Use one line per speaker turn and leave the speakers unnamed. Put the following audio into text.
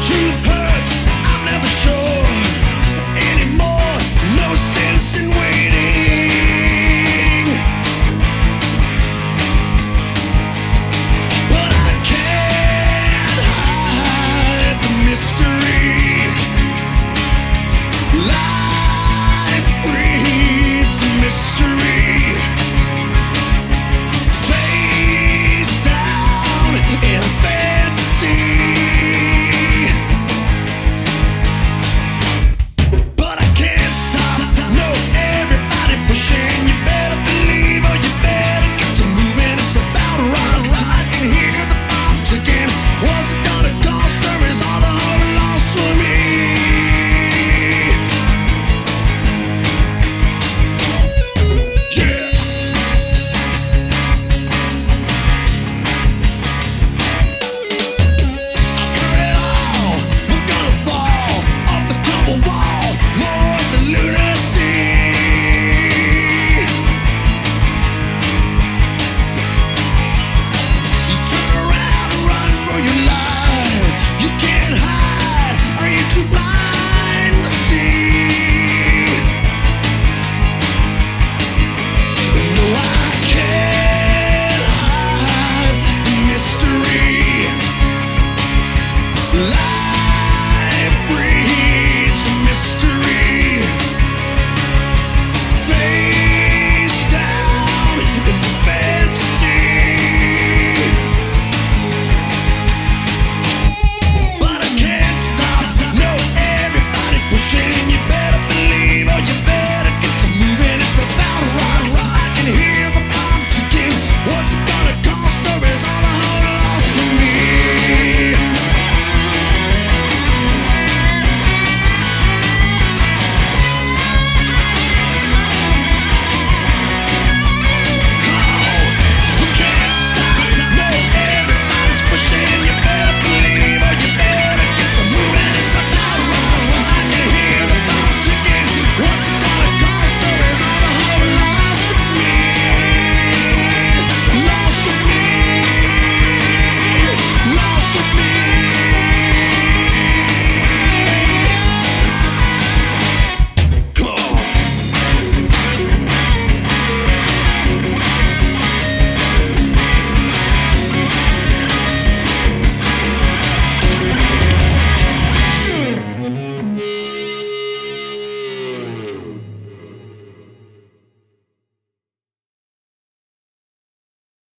Hurts, I'm never sure anymore. No sense in waiting.